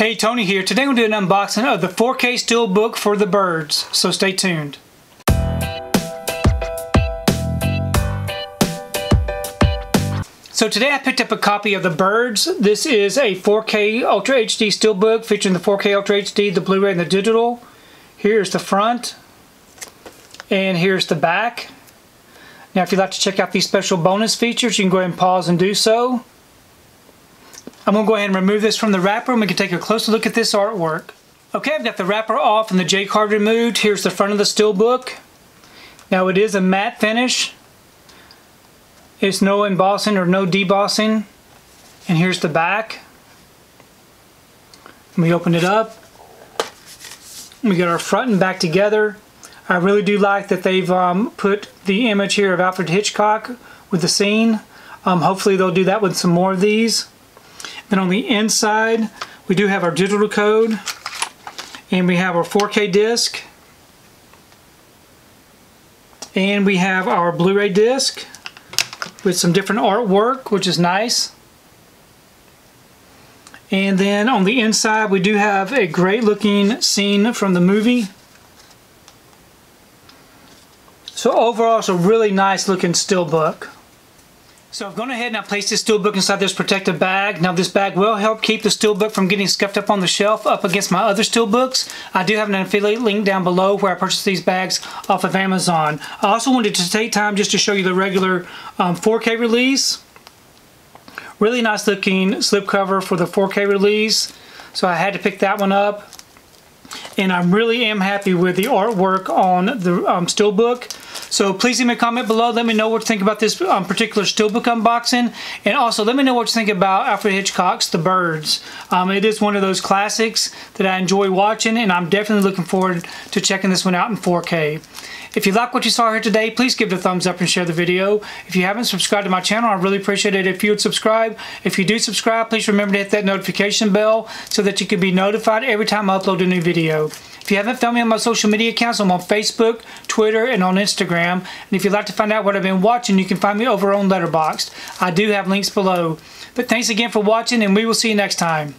Hey, Tony here. Today we're do an unboxing of the 4K Steelbook for the birds, so stay tuned. So today I picked up a copy of The Birds. This is a 4K Ultra HD Steelbook featuring the 4K Ultra HD, the Blu-ray, and the digital. Here's the front, and here's the back. Now if you'd like to check out these special bonus features, you can go ahead and pause and do so. I'm to go ahead and remove this from the wrapper and we can take a closer look at this artwork. Okay, I've got the wrapper off and the J card removed. Here's the front of the steelbook. Now it is a matte finish. It's no embossing or no debossing. And here's the back. Me open it up. We got our front and back together. I really do like that they've um, put the image here of Alfred Hitchcock with the scene. Um, hopefully they'll do that with some more of these. Then on the inside, we do have our digital code and we have our 4K disc and we have our Blu-ray disc with some different artwork which is nice. And then on the inside we do have a great looking scene from the movie. So overall it's a really nice looking steelbook so I've gone ahead and I placed this steelbook inside this protective bag. Now this bag will help keep the steelbook from getting scuffed up on the shelf up against my other steelbooks. I do have an affiliate link down below where I purchased these bags off of Amazon. I also wanted to take time just to show you the regular um, 4K release. Really nice looking slipcover for the 4K release. So I had to pick that one up. And I really am happy with the artwork on the um, steelbook. So please leave me a comment below. Let me know what you think about this um, particular steelbook unboxing. And also let me know what you think about Alfred Hitchcock's The Birds. Um, it is one of those classics that I enjoy watching and I'm definitely looking forward to checking this one out in 4K. If you like what you saw here today, please give it a thumbs up and share the video. If you haven't subscribed to my channel, I really appreciate it if you would subscribe. If you do subscribe, please remember to hit that notification bell so that you can be notified every time I upload a new video. If you haven't found me on my social media accounts, I'm on Facebook, Twitter, and on Instagram. And if you'd like to find out what I've been watching, you can find me over on Letterboxd. I do have links below. But thanks again for watching, and we will see you next time.